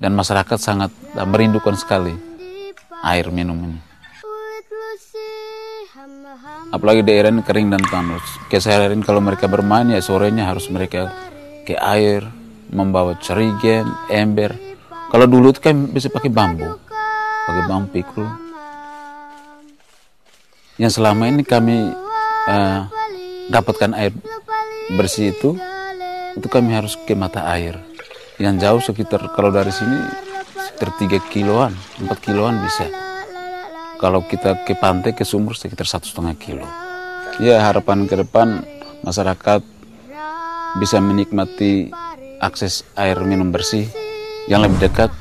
Dan masyarakat sangat merindukan sekali air minum ini. Apalagi daerah ini kering dan tanus. Keseharian kalau mereka bermain ya sorenya harus mereka ke air, membawa cerigen, ember. Kalau dulu itu kan bisa pakai bambu, pakai bambu pikul. Yang selama ini kami uh, dapatkan air bersih itu, itu kami harus ke mata air. Yang jauh sekitar kalau dari sini sekitar 3 kiloan, 4 kiloan bisa. Kalau kita ke pantai ke sumur sekitar satu setengah kilo. Ya harapan ke depan masyarakat bisa menikmati akses air minum bersih yang lebih dekat